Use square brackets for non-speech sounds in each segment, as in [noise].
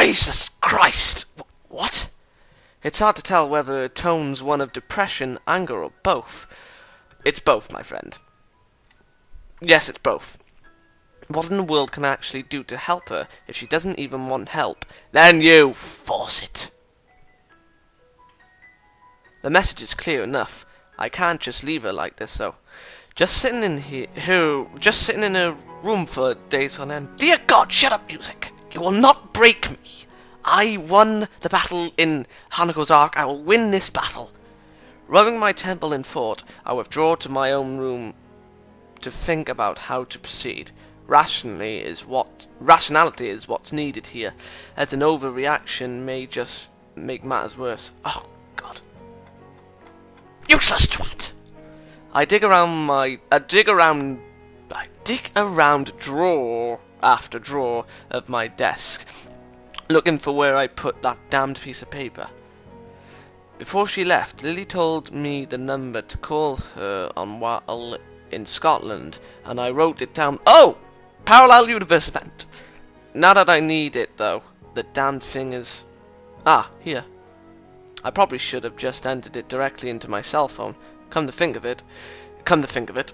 Jesus Christ! What? It's hard to tell whether tone's one of depression, anger, or both. It's both, my friend. Yes, it's both. What in the world can I actually do to help her if she doesn't even want help? Then you force it. The message is clear enough. I can't just leave her like this, though. Just sitting in here, here just sitting in a room for days on end. Dear God, shut up, music! You will not break me. I won the battle in Hanako's Arc. I will win this battle. Rubbing my temple in thought, I withdraw to my own room to think about how to proceed. Rationally is what rationality is what's needed here, as an overreaction may just make matters worse. Oh God! Useless twat! I dig around my I dig around I dig around drawer after drawer of my desk, looking for where I put that damned piece of paper. Before she left, Lily told me the number to call her on while in Scotland, and I wrote it down. Oh! Parallel universe event! Now that I need it, though, the damned thing is. Ah, here. I probably should have just entered it directly into my cell phone. Come to think of it. Come to think of it.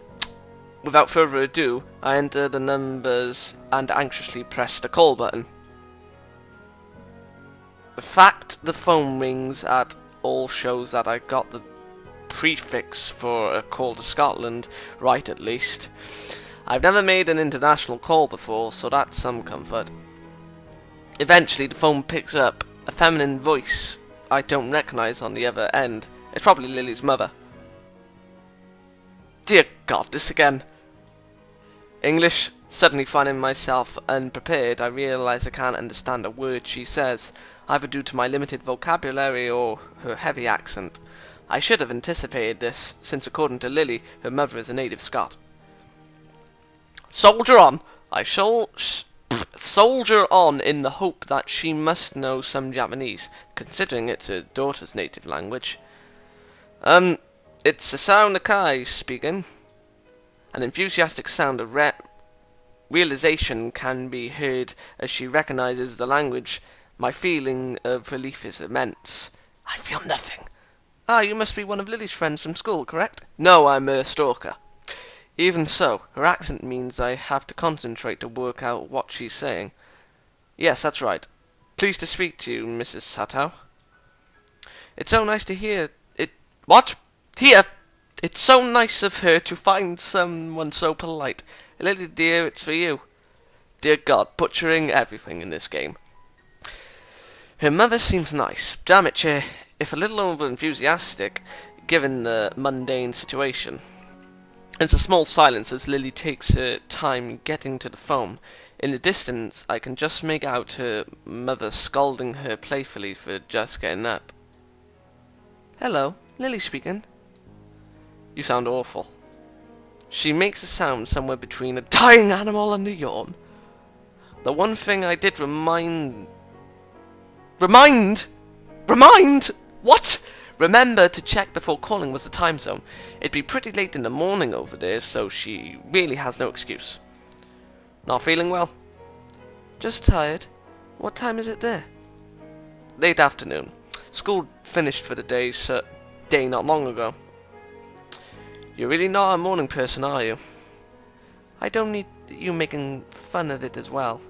Without further ado, I enter the numbers and anxiously press the call button. The fact the phone rings at all shows that I got the prefix for a call to Scotland right at least. I've never made an international call before, so that's some comfort. Eventually, the phone picks up a feminine voice I don't recognise on the other end. It's probably Lily's mother. Dear God, this again. English. Suddenly finding myself unprepared, I realise I can't understand a word she says, either due to my limited vocabulary or her heavy accent. I should have anticipated this, since according to Lily, her mother is a native Scot. Soldier on! I shall soldier on in the hope that she must know some Japanese, considering it's her daughter's native language. Um, it's Hisao Nakai speaking. An enthusiastic sound of re realization can be heard as she recognizes the language. My feeling of relief is immense. I feel nothing. Ah, you must be one of Lily's friends from school, correct? No, I'm a stalker. Even so, her accent means I have to concentrate to work out what she's saying. Yes, that's right. Pleased to speak to you, Mrs. Satou. It's so nice to hear it. What? Here! It's so nice of her to find someone so polite. Lily dear, it's for you. Dear God, butchering everything in this game. Her mother seems nice. Damn it, she, if a little over enthusiastic, given the mundane situation. It's a small silence as Lily takes her time getting to the phone. In the distance, I can just make out her mother scolding her playfully for just getting up. Hello, Lily speaking. You sound awful. She makes a sound somewhere between a dying animal and a yawn. The one thing I did remind... Remind? Remind? What? Remember to check before calling was the time zone. It'd be pretty late in the morning over there, so she really has no excuse. Not feeling well? Just tired. What time is it there? Late afternoon. School finished for the day, so day not long ago. You're really not a morning person, are you? I don't need you making fun of it as well.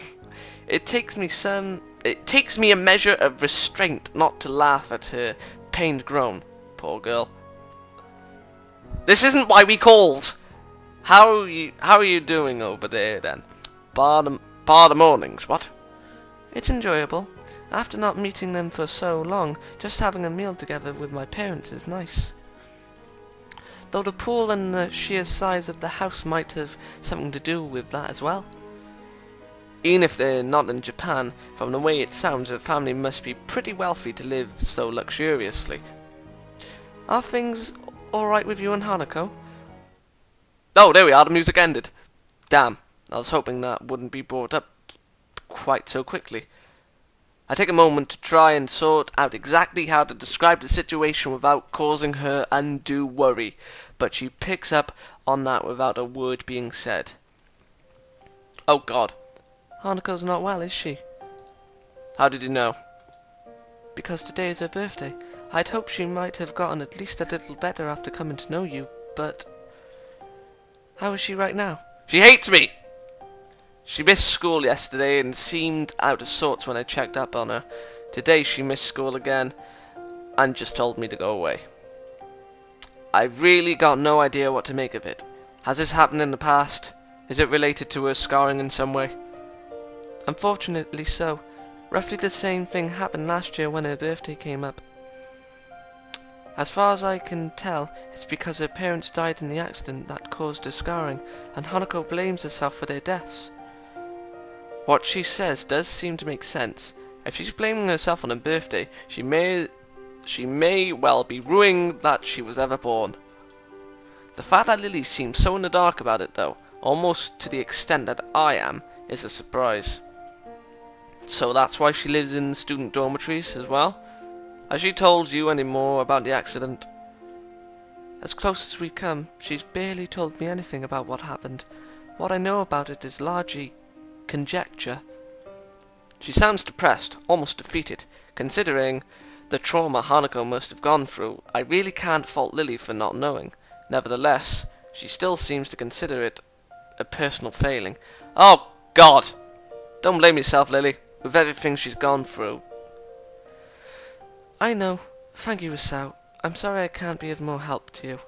[laughs] it takes me some... It takes me a measure of restraint not to laugh at her pained groan. Poor girl. This isn't why we called! How are you, how are you doing over there, then? Bar the, bar the mornings, what? It's enjoyable. After not meeting them for so long, just having a meal together with my parents is nice though the pool and the sheer size of the house might have something to do with that as well. Even if they're not in Japan, from the way it sounds, the family must be pretty wealthy to live so luxuriously. Are things alright with you and Hanako? Oh, there we are, the music ended. Damn, I was hoping that wouldn't be brought up quite so quickly. I take a moment to try and sort out exactly how to describe the situation without causing her undue worry, but she picks up on that without a word being said. Oh god. Hanako's not well, is she? How did you know? Because today is her birthday. I'd hoped she might have gotten at least a little better after coming to know you, but... How is she right now? She hates me! She missed school yesterday and seemed out of sorts when I checked up on her. Today she missed school again and just told me to go away. I've really got no idea what to make of it. Has this happened in the past? Is it related to her scarring in some way? Unfortunately so. Roughly the same thing happened last year when her birthday came up. As far as I can tell, it's because her parents died in the accident that caused her scarring, and Hanako blames herself for their deaths. What she says does seem to make sense. If she's blaming herself on her birthday, she may she may well be ruining that she was ever born. The fact that Lily seems so in the dark about it, though, almost to the extent that I am, is a surprise. So that's why she lives in student dormitories as well? Has she told you any more about the accident? As close as we've come, she's barely told me anything about what happened. What I know about it is largely conjecture. She sounds depressed, almost defeated, considering the trauma Hanako must have gone through. I really can't fault Lily for not knowing. Nevertheless, she still seems to consider it a personal failing. Oh, God! Don't blame yourself, Lily, with everything she's gone through. I know. Thank you, Hisao. I'm sorry I can't be of more help to you.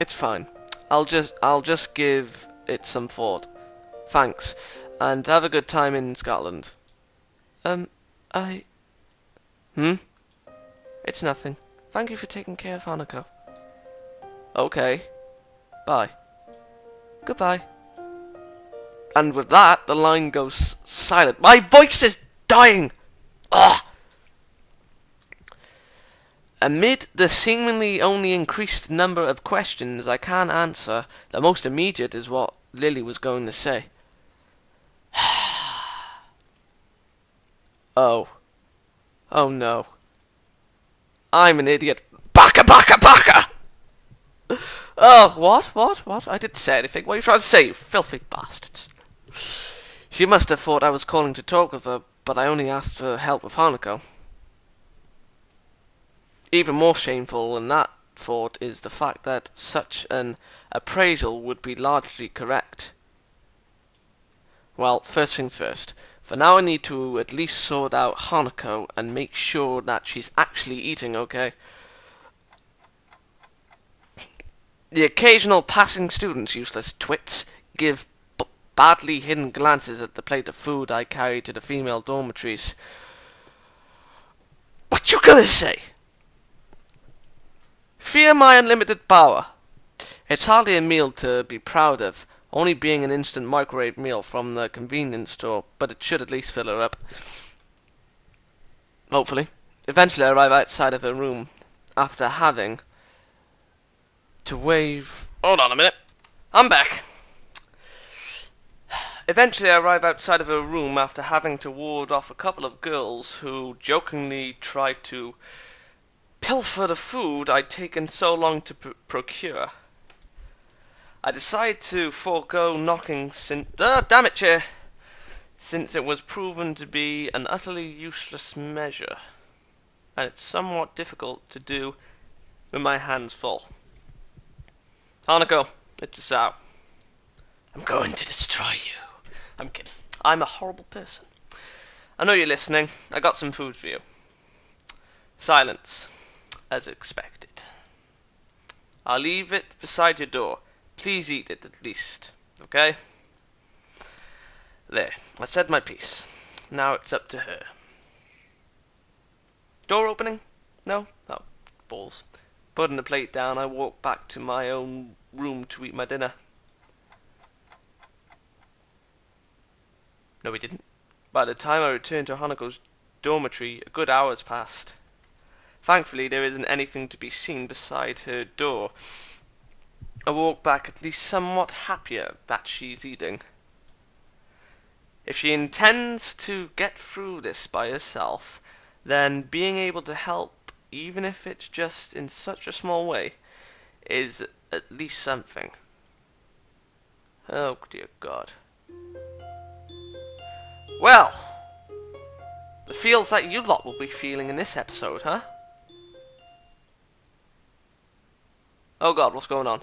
It's fine. I'll just I'll just give it some thought. Thanks, and have a good time in Scotland. Um, I... Hmm? It's nothing. Thank you for taking care of Hanako. Okay. Bye. Goodbye. And with that, the line goes silent. My voice is dying! Ugh! Amid the seemingly only increased number of questions I can answer, the most immediate is what Lily was going to say. [sighs] oh. Oh no. I'm an idiot. Baka baka baka! [laughs] Oh, what? What? What? I didn't say anything. What are you trying to say, you filthy bastards? [sighs] She must have thought I was calling to talk with her, but I only asked for help with Hanako. Even more shameful than that thought is the fact that such an appraisal would be largely correct. Well, first things first. For now I need to at least sort out Hanako and make sure that she's actually eating okay. The occasional passing students, useless twits, give badly hidden glances at the plate of food I carry to the female dormitories. What you gonna say? Fear my unlimited power. It's hardly a meal to be proud of, only being an instant microwave meal from the convenience store, but it should at least fill her up. Hopefully. Eventually I arrive outside of her room, after having to wave... Hold on a minute. I'm back. Eventually, I arrive outside of her room after having to ward off a couple of girls who jokingly tried to pilfer the food I'd taken so long to pr procure. I decide to forego knocking since. Ah, damn it, chair! Since it was proven to be an utterly useless measure, and it's somewhat difficult to do with my hands full. Hanako, it's a sow. I'm going to destroy you. I'm kidding. I'm a horrible person. I know you're listening. I got some food for you. Silence, as expected. I'll leave it beside your door. Please eat it at least, okay? There, I said my piece. Now it's up to her. Door opening? No? Oh, balls. Putting the plate down, I walk back to my own room to eat my dinner. No, we didn't. By the time I returned to Hanako's dormitory, a good hour has passed. Thankfully, there isn't anything to be seen beside her door. I walk back at least somewhat happier that she's eating. If she intends to get through this by herself, then being able to help, even if it's just in such a small way, is at least something. Oh, dear God. Well, the feels that you lot will be feeling in this episode, huh? Oh god, what's going on?